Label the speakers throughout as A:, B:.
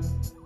A: Thank you.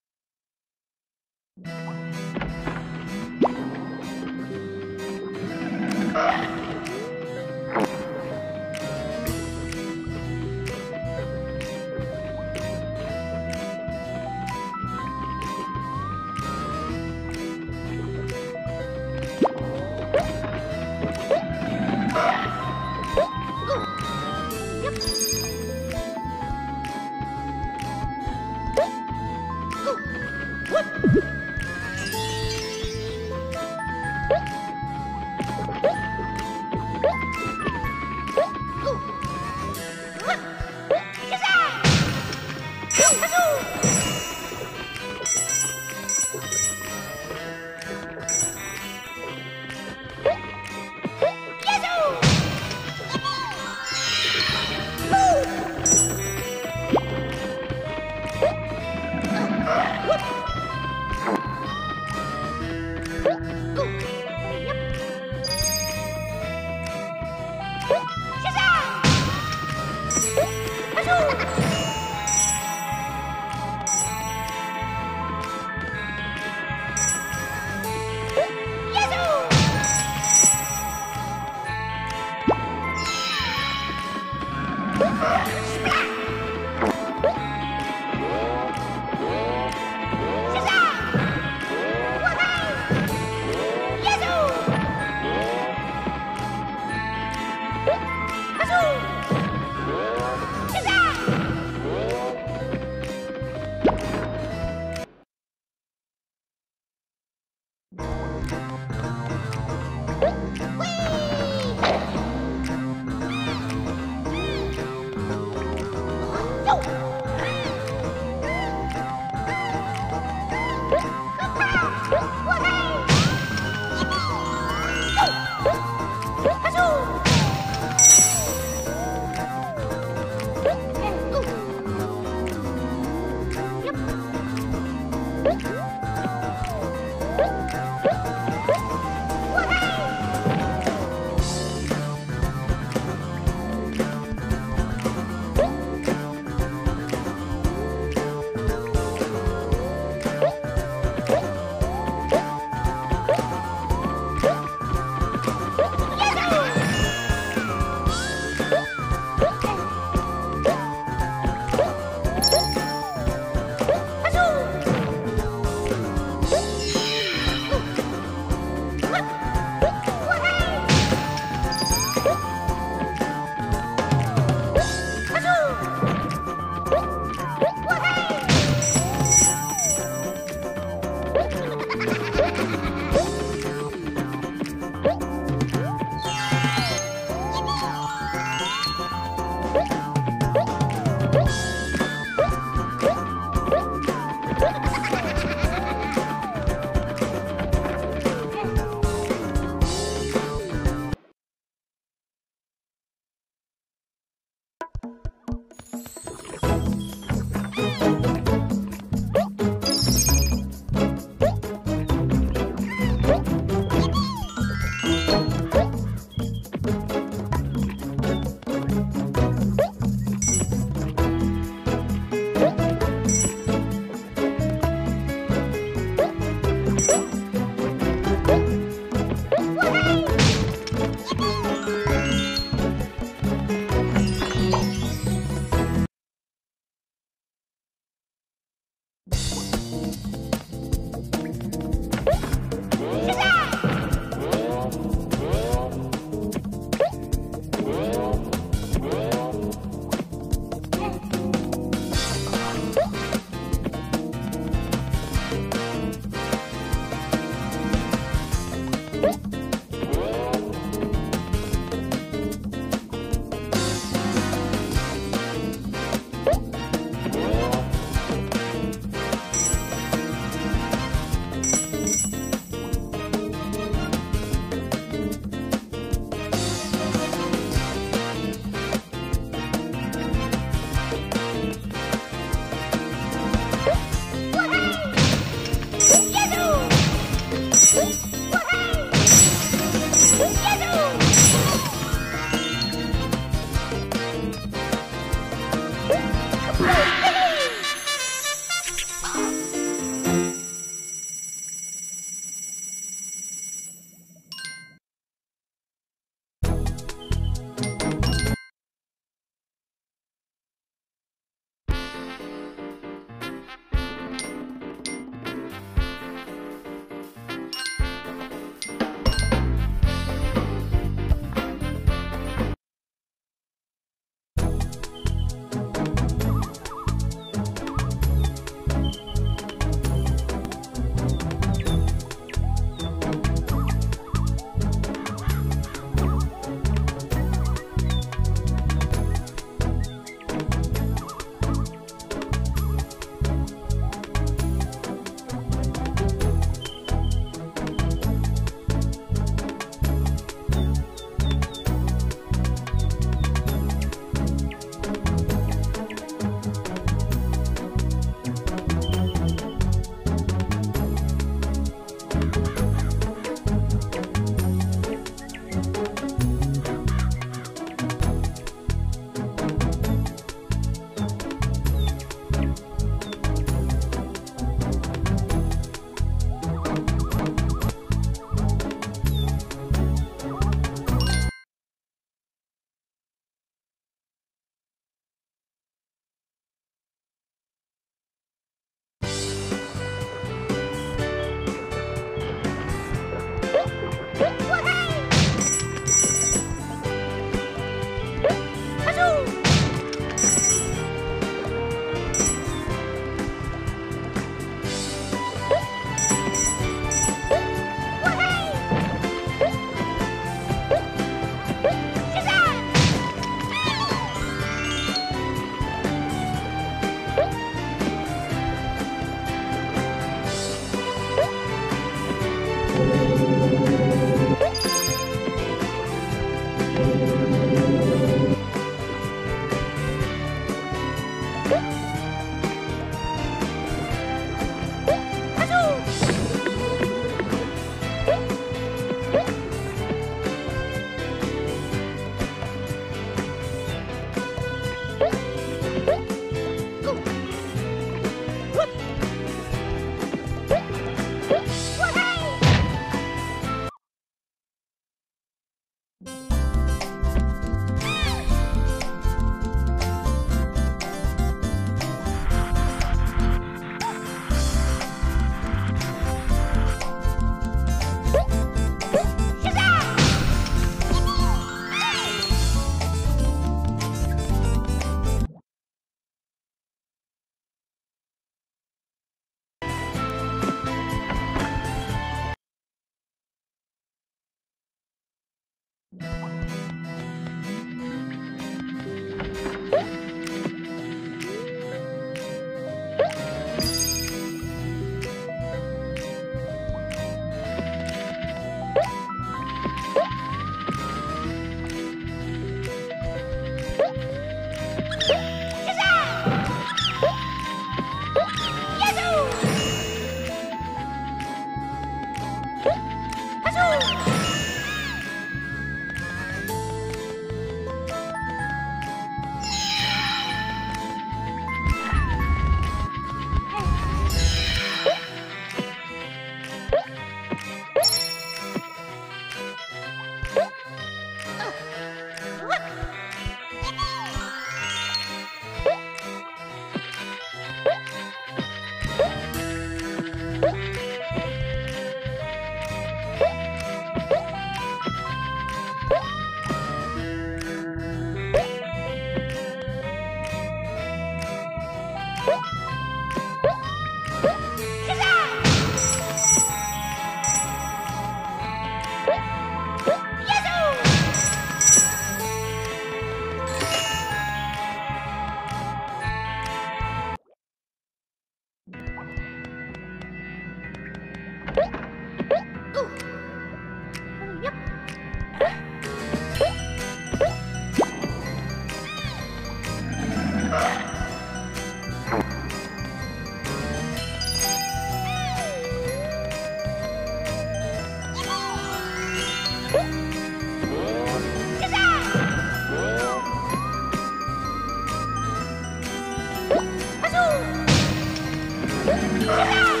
A: Ah!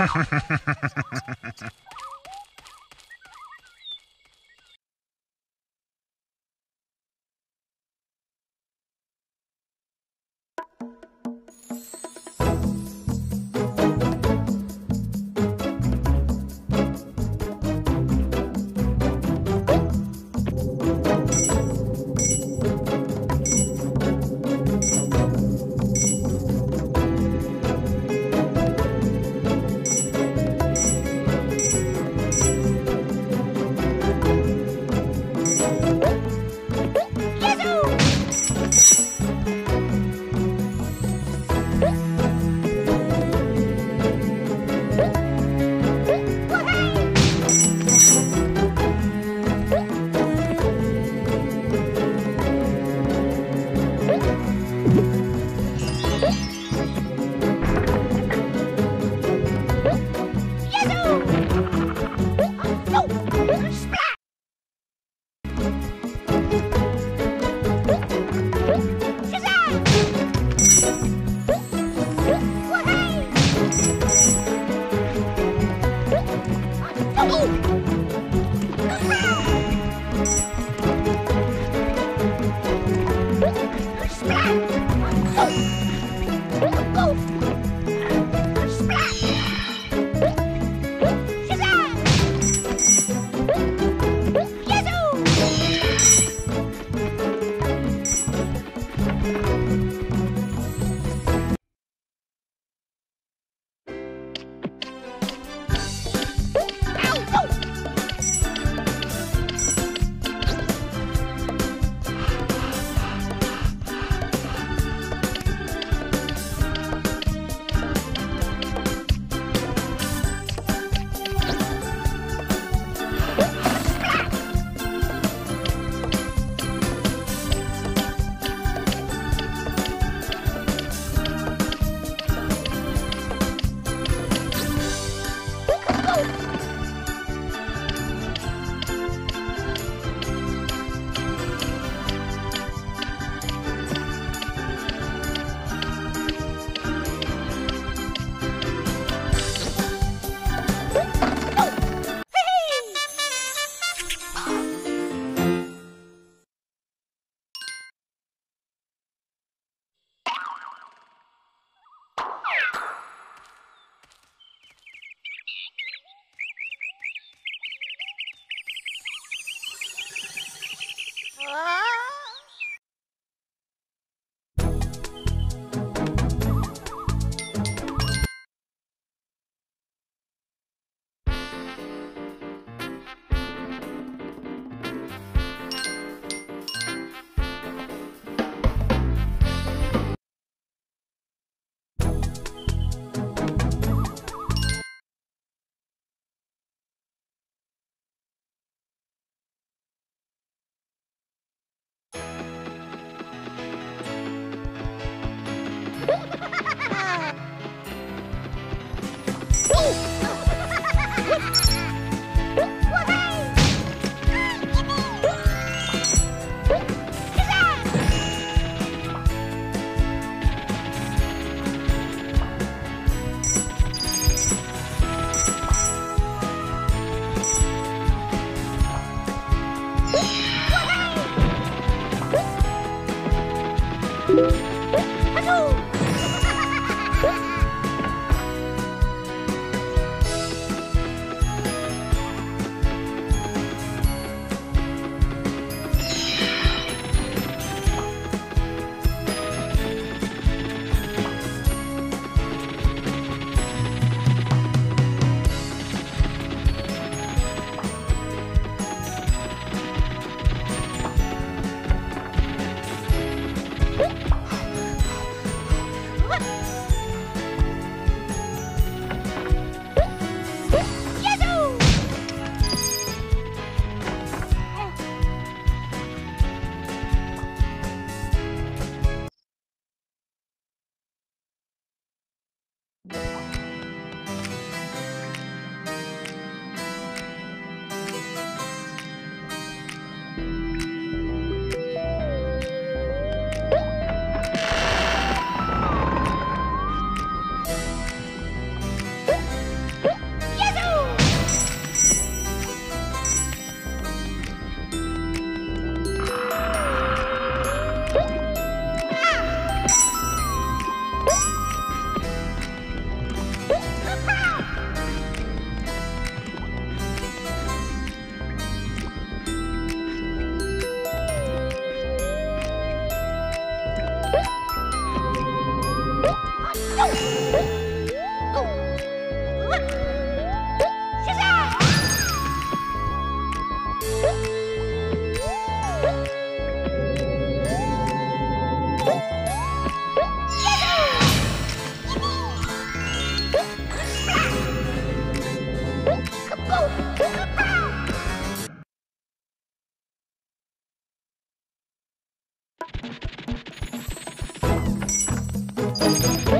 A: ha ha ha ha Thank you.